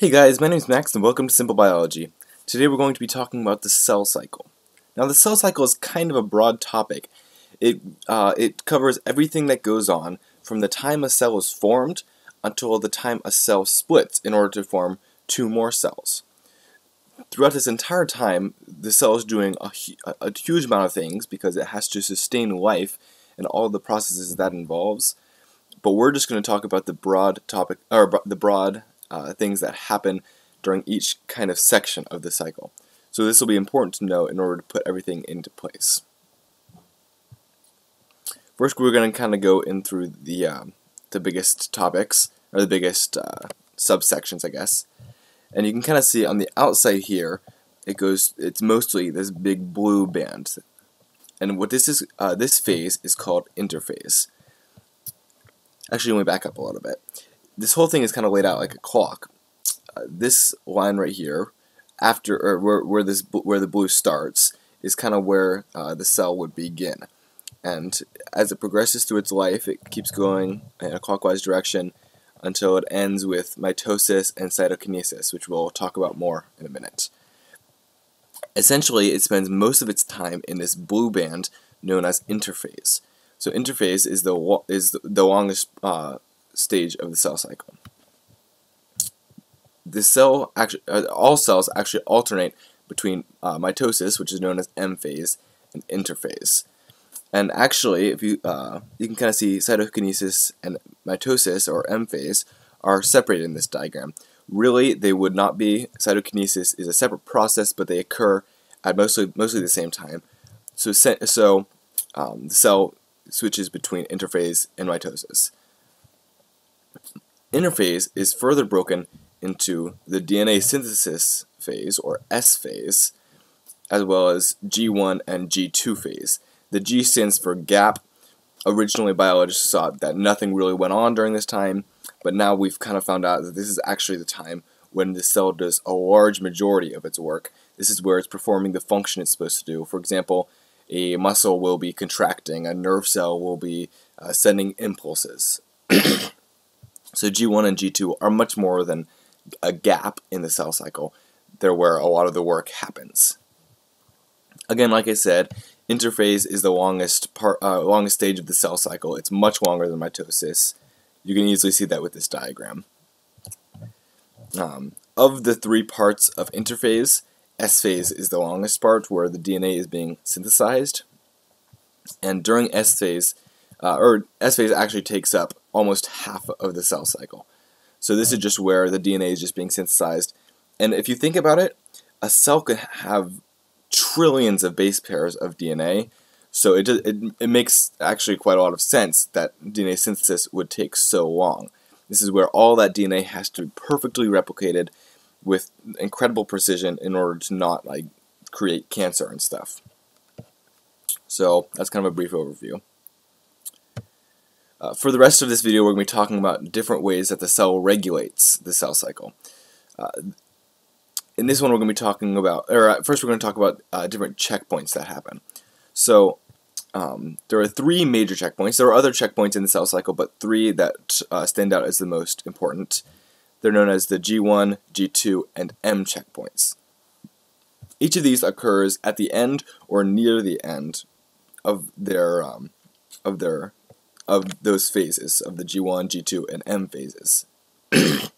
Hey guys, my name is Max and welcome to Simple Biology. Today we're going to be talking about the cell cycle. Now the cell cycle is kind of a broad topic. It, uh, it covers everything that goes on from the time a cell is formed until the time a cell splits in order to form two more cells. Throughout this entire time, the cell is doing a, a huge amount of things because it has to sustain life and all the processes that involves. But we're just going to talk about the broad topic, or the broad uh, things that happen during each kind of section of the cycle. So this will be important to know in order to put everything into place. First, we're going to kind of go in through the uh, the biggest topics or the biggest uh, subsections, I guess. And you can kind of see on the outside here, it goes. It's mostly this big blue band, and what this is, uh, this phase is called interphase. Actually, let me back up a little bit this whole thing is kind of laid out like a clock. Uh, this line right here, after or where, where this where the blue starts, is kind of where uh, the cell would begin. And as it progresses through its life, it keeps going in a clockwise direction until it ends with mitosis and cytokinesis, which we'll talk about more in a minute. Essentially, it spends most of its time in this blue band known as interphase. So interphase is the is the longest uh, stage of the cell cycle. The cell actually, uh, all cells actually alternate between uh, mitosis, which is known as M phase, and interphase. And actually, if you uh, you can kind of see cytokinesis and mitosis or M phase are separated in this diagram. Really, they would not be. Cytokinesis is a separate process, but they occur at mostly mostly the same time. So so um, the cell switches between interphase and mitosis interphase is further broken into the DNA synthesis phase, or S phase, as well as G1 and G2 phase. The G stands for gap. Originally, biologists thought that nothing really went on during this time, but now we've kind of found out that this is actually the time when the cell does a large majority of its work. This is where it's performing the function it's supposed to do. For example, a muscle will be contracting, a nerve cell will be uh, sending impulses. So G1 and G2 are much more than a gap in the cell cycle. They're where a lot of the work happens. Again, like I said, interphase is the longest part, uh, longest stage of the cell cycle. It's much longer than mitosis. You can easily see that with this diagram. Um, of the three parts of interphase, S phase is the longest part where the DNA is being synthesized. And during S phase, uh, or S phase actually takes up almost half of the cell cycle. So this is just where the DNA is just being synthesized. And if you think about it, a cell could have trillions of base pairs of DNA. So it, it, it makes actually quite a lot of sense that DNA synthesis would take so long. This is where all that DNA has to be perfectly replicated with incredible precision in order to not like create cancer and stuff. So that's kind of a brief overview. Uh, for the rest of this video, we're going to be talking about different ways that the cell regulates the cell cycle. Uh, in this one, we're going to be talking about, or uh, first we're going to talk about uh, different checkpoints that happen. So um, there are three major checkpoints. There are other checkpoints in the cell cycle, but three that uh, stand out as the most important. They're known as the G1, G2, and M checkpoints. Each of these occurs at the end or near the end of their um, of their of those phases, of the G1, G2, and M phases.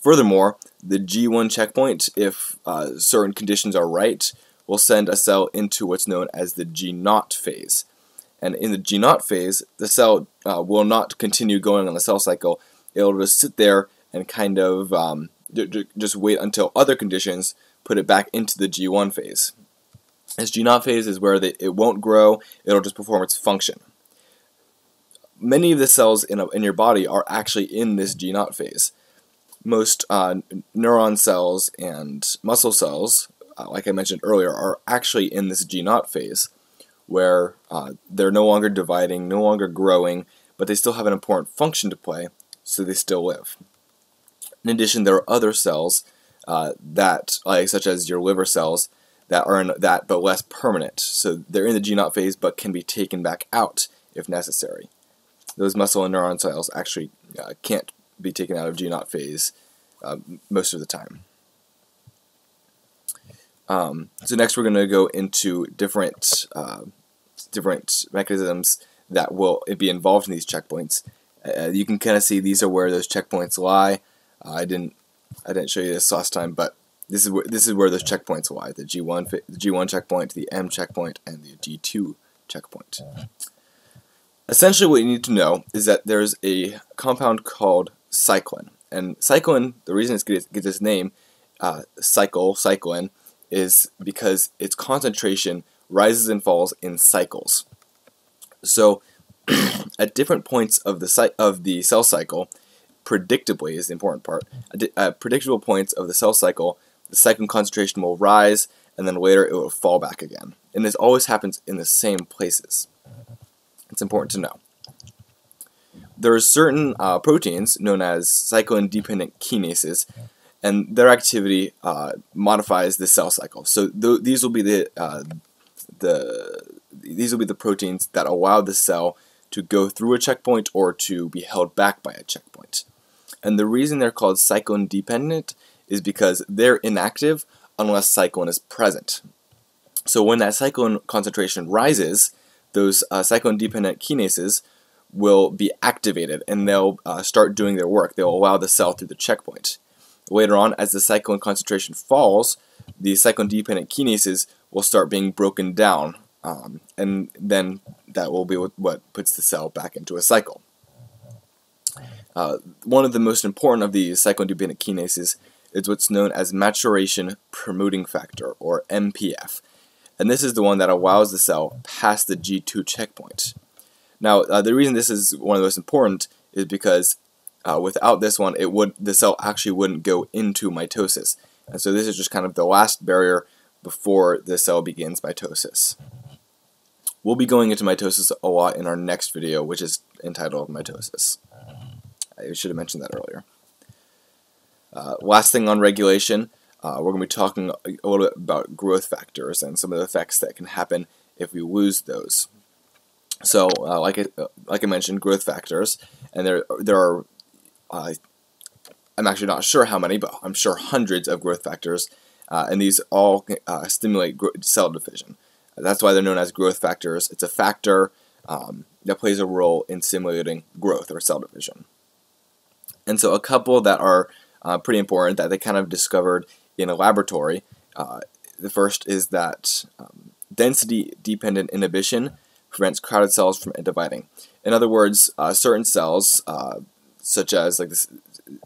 Furthermore, the G1 checkpoint, if uh, certain conditions are right, will send a cell into what's known as the G0 phase. And in the G0 phase, the cell uh, will not continue going on the cell cycle. It'll just sit there and kind of um, just wait until other conditions put it back into the G1 phase. This G0 phase is where it won't grow, it'll just perform its function. Many of the cells in, a, in your body are actually in this G0 phase. Most uh, neuron cells and muscle cells, uh, like I mentioned earlier, are actually in this G0 phase, where uh, they're no longer dividing, no longer growing, but they still have an important function to play, so they still live. In addition, there are other cells uh, that, like such as your liver cells, that are in that but less permanent. So they're in the G0 phase but can be taken back out if necessary. Those muscle and neuron cells actually uh, can't be taken out of G naught phase uh, most of the time. Um, so next we're going to go into different uh, different mechanisms that will be involved in these checkpoints. Uh, you can kind of see these are where those checkpoints lie. Uh, I didn't I didn't show you this last time, but this is where this is where those checkpoints lie: the G1 the G1 checkpoint, the M checkpoint, and the G2 checkpoint. Essentially, what you need to know is that there's a compound called cyclin, and cyclin. The reason it gets, its name, uh, cycle cyclin, is because its concentration rises and falls in cycles. So, at different points of the of the cell cycle, predictably is the important part. At predictable points of the cell cycle, the cyclin concentration will rise, and then later it will fall back again. And this always happens in the same places. It's important to know. There are certain uh, proteins known as cyclin-dependent kinases and their activity uh, modifies the cell cycle. So th these will be the uh, the these will be the proteins that allow the cell to go through a checkpoint or to be held back by a checkpoint. And the reason they're called cyclin dependent is because they're inactive unless cyclin is present. So when that cyclin concentration rises, those uh, cyclin dependent kinases will be activated and they'll uh, start doing their work. They'll allow the cell through the checkpoint. Later on, as the cyclin concentration falls, the cyclin-dependent kinases will start being broken down, um, and then that will be what puts the cell back into a cycle. Uh, one of the most important of these cyclin-dependent kinases is what's known as maturation promoting factor, or MPF, and this is the one that allows the cell past the G2 checkpoint. Now, uh, the reason this is one of the most important is because uh, without this one, it would the cell actually wouldn't go into mitosis. And so this is just kind of the last barrier before the cell begins mitosis. We'll be going into mitosis a lot in our next video, which is entitled Mitosis. I should have mentioned that earlier. Uh, last thing on regulation, uh, we're going to be talking a little bit about growth factors and some of the effects that can happen if we lose those. So, uh, like I, like I mentioned, growth factors, and there there are uh, I'm actually not sure how many, but I'm sure hundreds of growth factors, uh, and these all uh, stimulate cell division. That's why they're known as growth factors. It's a factor um, that plays a role in stimulating growth or cell division. And so a couple that are uh, pretty important that they kind of discovered in a laboratory. Uh, the first is that um, density-dependent inhibition prevents crowded cells from dividing. In other words, uh, certain cells, uh, such as like this,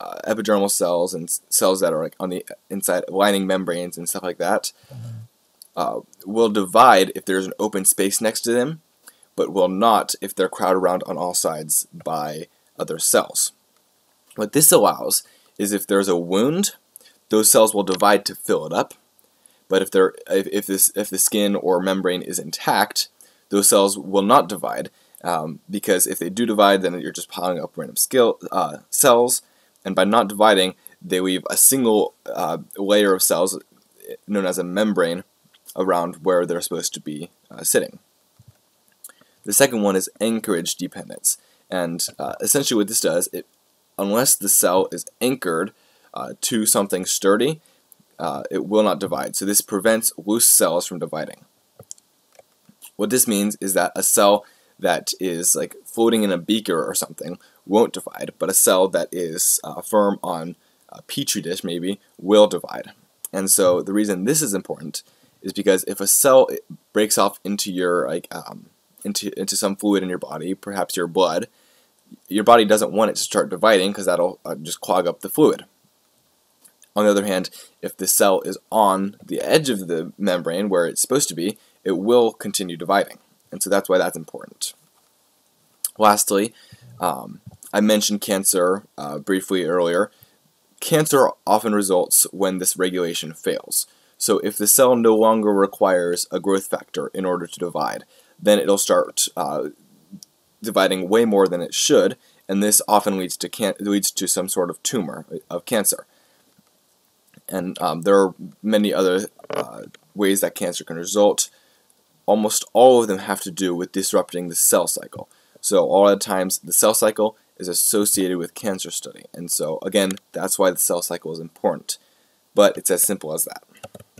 uh, epidermal cells and cells that are like on the inside lining membranes and stuff like that uh, will divide if there's an open space next to them, but will not if they're crowded around on all sides by other cells. What this allows is if there's a wound, those cells will divide to fill it up. But if they're if, if this if the skin or membrane is intact, those cells will not divide um, because if they do divide, then you're just piling up random uh, cells, and by not dividing, they leave a single uh, layer of cells known as a membrane around where they're supposed to be uh, sitting. The second one is anchorage dependence, and uh, essentially what this does, it unless the cell is anchored uh, to something sturdy, uh, it will not divide. So this prevents loose cells from dividing. What this means is that a cell that is like floating in a beaker or something won't divide, but a cell that is uh, firm on a petri dish maybe will divide. And so the reason this is important is because if a cell breaks off into your like um, into into some fluid in your body, perhaps your blood, your body doesn't want it to start dividing because that'll uh, just clog up the fluid. On the other hand, if the cell is on the edge of the membrane where it's supposed to be, it will continue dividing. And so that's why that's important. Lastly, um, I mentioned cancer uh, briefly earlier. Cancer often results when this regulation fails. So if the cell no longer requires a growth factor in order to divide, then it'll start uh, dividing way more than it should, and this often leads to can leads to some sort of tumor of cancer. And um, there are many other uh, ways that cancer can result almost all of them have to do with disrupting the cell cycle. So all the times the cell cycle is associated with cancer study. And so, again, that's why the cell cycle is important. But it's as simple as that.